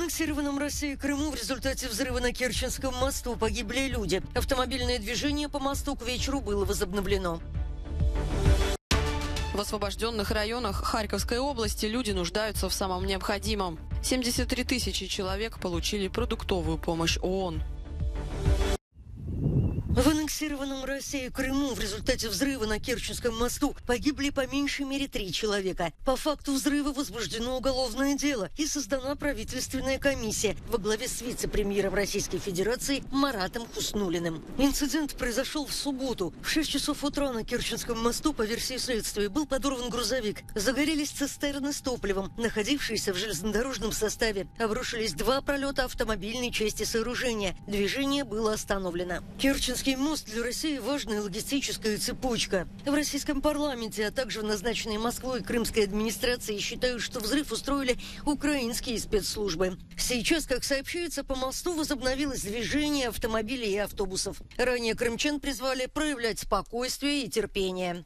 аннексированном России Крыму в результате взрыва на Керченском мосту погибли люди. Автомобильное движение по мосту к вечеру было возобновлено. В освобожденных районах Харьковской области люди нуждаются в самом необходимом. 73 тысячи человек получили продуктовую помощь ООН. В аннексированном России Крыму в результате взрыва на Керченском мосту погибли по меньшей мере три человека. По факту взрыва возбуждено уголовное дело и создана правительственная комиссия во главе с вице-премьером Российской Федерации Маратом Хуснулиным. Инцидент произошел в субботу. В 6 часов утра на Керченском мосту, по версии следствия, был подорван грузовик. Загорелись цистерны с топливом, находившиеся в железнодорожном составе. Обрушились два пролета автомобильной части сооружения. Движение было остановлено. Керченский Керченский мост для России важная логистическая цепочка. В российском парламенте, а также в назначенной Москвой крымской администрации считают, что взрыв устроили украинские спецслужбы. Сейчас, как сообщается, по мосту возобновилось движение автомобилей и автобусов. Ранее крымчан призвали проявлять спокойствие и терпение.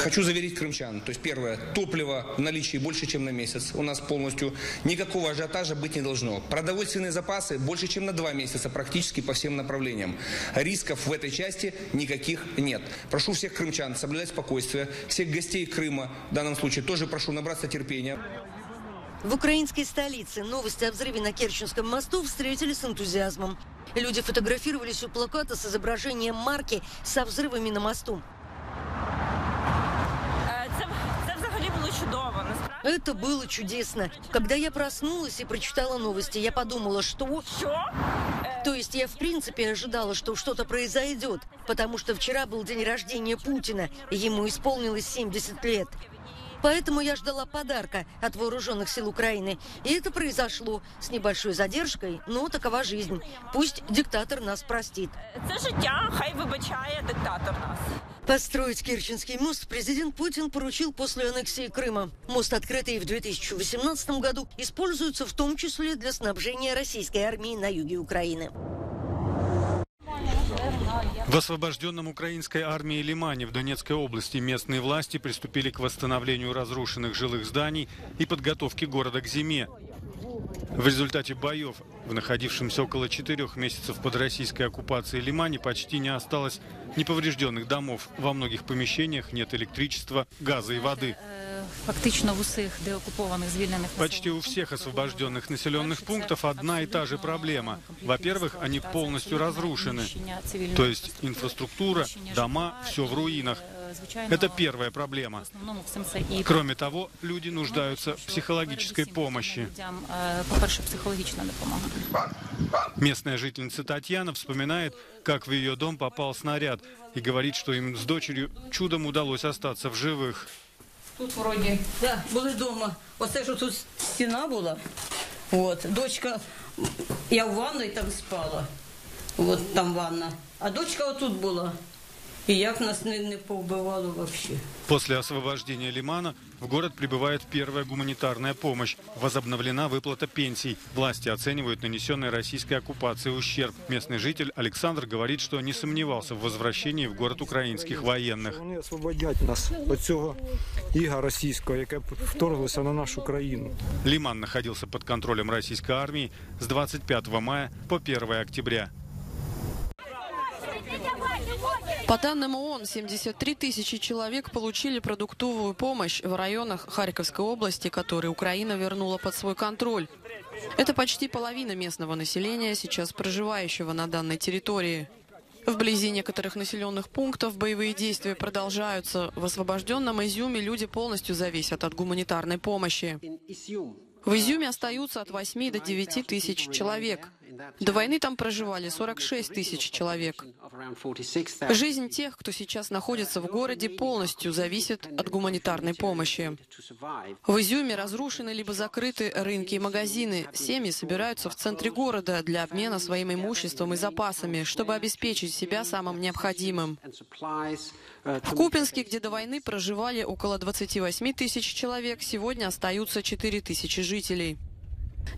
Хочу заверить крымчан, то есть первое, топливо в наличии больше, чем на месяц. У нас полностью никакого ажиотажа быть не должно. Продовольственные запасы больше, чем на два месяца практически по всем направлениям. Рисков в этой части никаких нет. Прошу всех крымчан соблюдать спокойствие, всех гостей Крыма в данном случае тоже прошу набраться терпения. В украинской столице новости о взрыве на Керченском мосту встретили с энтузиазмом. Люди фотографировались у плаката с изображением марки со взрывами на мосту. Чудово. Насправді... Это было чудесно. Когда я проснулась и прочитала новости, я подумала, что... Что? То есть я в принципе ожидала, что что-то произойдет, потому что вчера был день рождения Путина, и ему исполнилось 70 лет. Поэтому я ждала подарка от вооруженных сил Украины. И это произошло с небольшой задержкой, но такова жизнь. Пусть диктатор нас простит. Це життя, хай вибачає диктатор нас. Построить Керченский мост президент Путин поручил после аннексии Крыма. Мост, открытый в 2018 году, используется в том числе для снабжения российской армии на юге Украины. В освобожденном украинской армии Лимане в Донецкой области местные власти приступили к восстановлению разрушенных жилых зданий и подготовке города к зиме. В результате боев в находившемся около четырех месяцев под российской оккупацией Лимане почти не осталось неповрежденных домов. Во многих помещениях нет электричества, газа и воды. Фактично в усіх деокупованных, звільнених Почти у всех освобожденных населенных пунктов одна и та же проблема. Во-первых, они полностью разрушены. То есть инфраструктура, дома, все в руинах. Это первая проблема. Кроме того, люди нуждаются в психологической помощи. Местная жительница Татьяна вспоминает, как в ее дом попал снаряд, и говорит, что им с дочерью чудом удалось остаться в живых. Тут вроді да, були вдома. Оце ж тут стіна була. От, дочка, я в ванной там спала. От там ванна. А дочка отут була. И як нас не, не повбивало вообще. После освобождения Лимана в город прибывает первая гуманитарная помощь. Возобновлена выплата пенсий. Власти оценивают нанесенный российской оккупацией ущерб. Местный житель Александр говорит, что не сомневался в возвращении в город украинских военных. Вони освободять нас від цього іга російського, яке вторглося на нашу країну. Лиман находился под контролем российской армии с 25 мая по 1 октября. По данным ООН, 73 тысячи человек получили продуктовую помощь в районах Харьковской области, которые Украина вернула под свой контроль. Это почти половина местного населения, сейчас проживающего на данной территории. Вблизи некоторых населенных пунктов боевые действия продолжаются. В освобожденном Изюме люди полностью зависят от гуманитарной помощи. В Изюме остаются от 8 до 9 тысяч человек. До войны там проживали 46 тысяч человек. Жизнь тех, кто сейчас находится в городе, полностью зависит от гуманитарной помощи. В Изюме разрушены либо закрыты рынки и магазины. Семьи собираются в центре города для обмена своим имуществом и запасами, чтобы обеспечить себя самым необходимым. В Купинске, где до войны проживали около 28 тысяч человек, сегодня остаются 4 тысячи жителей.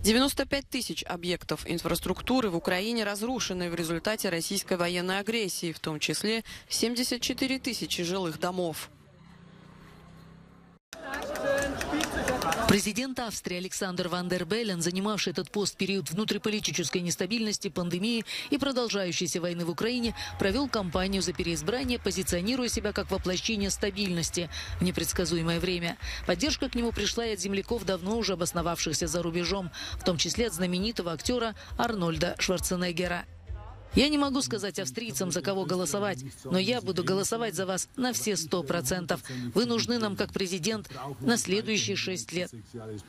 95 тысяч объектов инфраструктуры в Украине разрушены в результате российской военной агрессии, в том числе 74 тысячи жилых домов. Президент Австрии Александр Ван дер Беллен, занимавший этот пост в период внутриполитической нестабильности, пандемии и продолжающейся войны в Украине, провел кампанию за переизбрание, позиционируя себя как воплощение стабильности в непредсказуемое время. Поддержка к нему пришла и от земляков, давно уже обосновавшихся за рубежом, в том числе от знаменитого актера Арнольда Шварценеггера. Я не могу сказать австрийцам, за кого голосовать, но я буду голосовать за вас на все сто процентов. Вы нужны нам как президент на следующие шесть лет.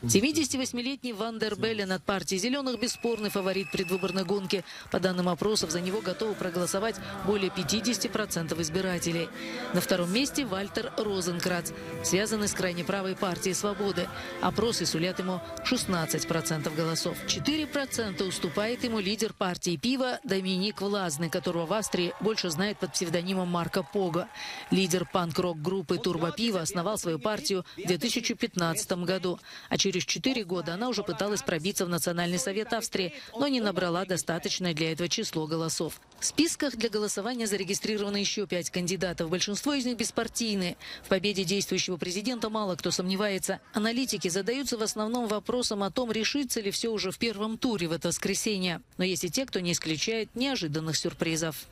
78-летний Ван дер Беллен от партии «Зеленых» бесспорный фаворит предвыборной гонки. По данным опросов, за него готовы проголосовать более 50% избирателей. На втором месте Вальтер Розенкрац, связанный с крайне правой партией «Свободы». Опросы сулят ему 16% голосов. 4% уступает ему лидер партии «Пива» Доминик Ник Влазный, которого в Австрии больше знает под псевдонимом Марка Пога. Лидер панк-рок-группы «Турбо Пиво» основал свою партию в 2015 году. А через четыре года она уже пыталась пробиться в Национальный совет Австрии, но не набрала достаточное для этого число голосов. В списках для голосования зарегистрировано еще пять кандидатов. Большинство из них беспартийные. В победе действующего президента мало кто сомневается. Аналитики задаются в основном вопросом о том, решится ли все уже в первом туре в это воскресенье. Но есть и те, кто не исключает неожиданных сюрпризов.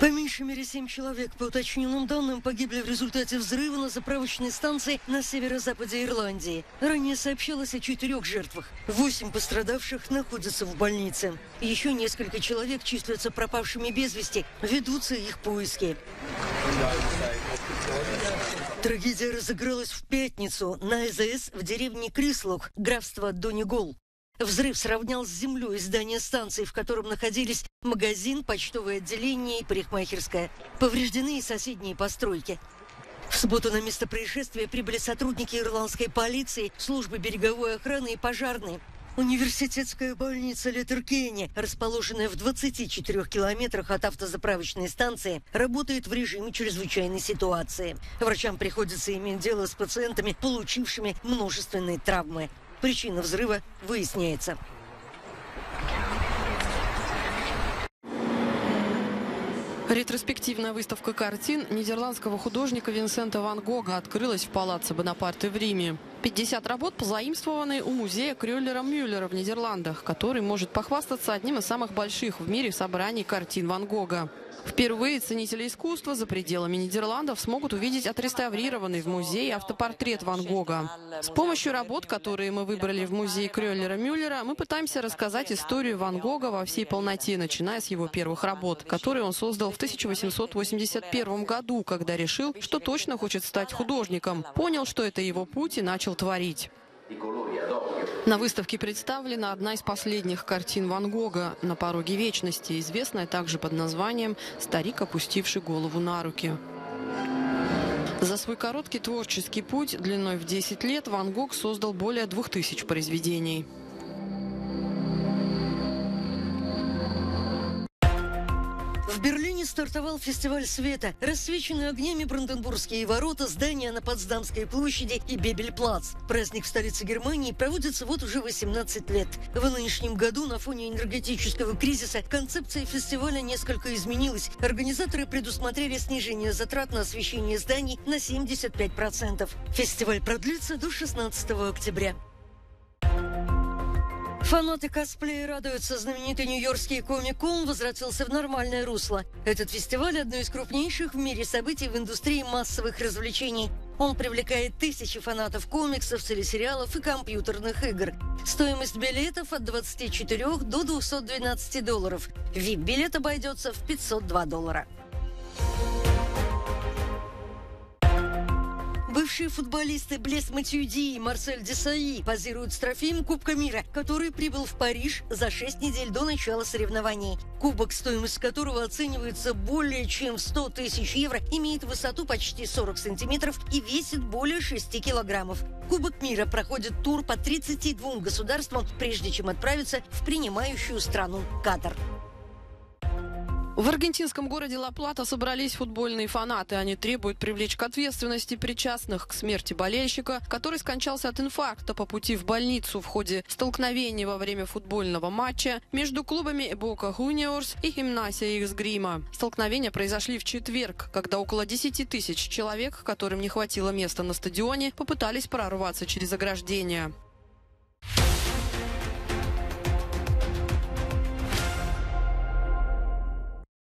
По меньшей мере семь человек, по уточненным данным, погибли в результате взрыва на заправочной станции на северо-западе Ирландии. Ранее сообщалось о четырех жертвах. Восемь пострадавших находятся в больнице. Еще несколько человек числятся пропавшими без вести. Ведутся их поиски. Трагедия разыгралась в пятницу на АЗС в деревне Крислок, графство Донигол. Взрыв сравнял с землей здание станции, в котором находились магазин, почтовое отделение и парикмахерская. Повреждены и соседние постройки. В субботу на место происшествия прибыли сотрудники ирландской полиции, службы береговой охраны и пожарные. Университетская больница Летеркейне, расположенная в 24 километрах от автозаправочной станции, работает в режиме чрезвычайной ситуации. Врачам приходится иметь дело с пациентами, получившими множественные травмы. Причина взрыва выясняется. Ретроспективная выставка картин нидерландского художника Винсента Ван Гога открылась в Палаце Бонапарте в Риме. 50 работ позаимствованы у музея Крюллера Мюллера в Нидерландах, который может похвастаться одним из самых больших в мире собраний картин Ван Гога. Впервые ценители искусства за пределами Нидерландов смогут увидеть отреставрированный в музее автопортрет Ван Гога. С помощью работ, которые мы выбрали в музее Крёллера Мюллера, мы пытаемся рассказать историю Ван Гога во всей полноте, начиная с его первых работ, которые он создал в 1881 году, когда решил, что точно хочет стать художником, понял, что это его путь и начал творить. На выставке представлена одна из последних картин Ван Гога «На пороге вечности», известная также под названием «Старик, опустивший голову на руки». За свой короткий творческий путь длиной в 10 лет Ван Гог создал более 2000 произведений. Стартовал фестиваль света. Рассвеченные огнями Бранденбургские ворота, здания на Потсдамской площади и Бебельплац. Праздник в столице Германии проводится вот уже 18 лет. В нынешнем году на фоне энергетического кризиса концепция фестиваля несколько изменилась. Организаторы предусмотрели снижение затрат на освещение зданий на 75%. Фестиваль продлится до 16 октября. Фанаты косплея радуются. Знаменитый нью-йоркский комик-кон возвратился в нормальное русло. Этот фестиваль – одно из крупнейших в мире событий в индустрии массовых развлечений. Он привлекает тысячи фанатов комиксов, телесериалов и компьютерных игр. Стоимость билетов от 24 до 212 долларов. VIP-билет обойдется в 502 доллара. Бывшие футболисты Блес Матюди и Марсель Десаи позируют с трофеем Кубка мира, который прибыл в Париж за 6 недель до начала соревнований. Кубок, стоимость которого оценивается более чем в 100 тысяч евро, имеет высоту почти 40 сантиметров и весит более 6 килограммов. Кубок мира проходит тур по 32 государствам, прежде чем отправиться в принимающую страну Катар. В аргентинском городе Ла-Плата собрались футбольные фанаты. Они требуют привлечь к ответственности причастных к смерти болельщика, который скончался от инфаркта по пути в больницу в ходе столкновения во время футбольного матча между клубами Бока Хуниорс и Гимнасия Иксгрима. Столкновения произошли в четверг, когда около 10 тысяч человек, которым не хватило места на стадионе, попытались прорваться через ограждение.